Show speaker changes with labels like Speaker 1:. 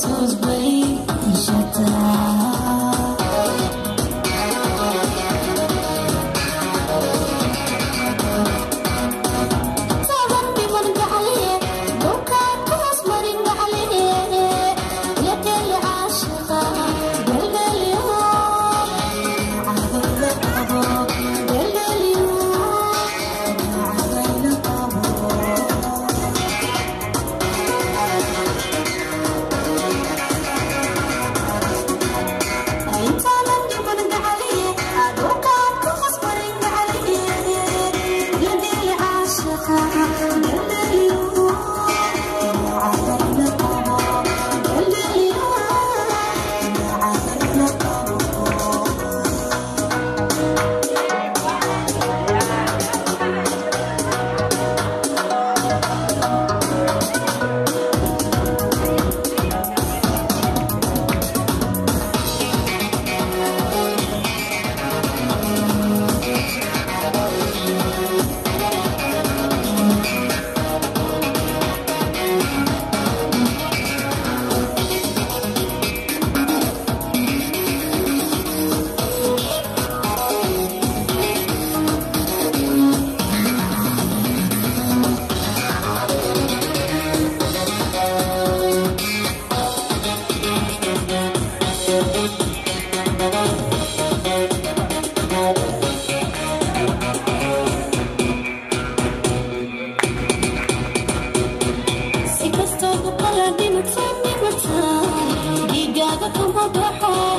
Speaker 1: Si kastoo تغضب ضحايا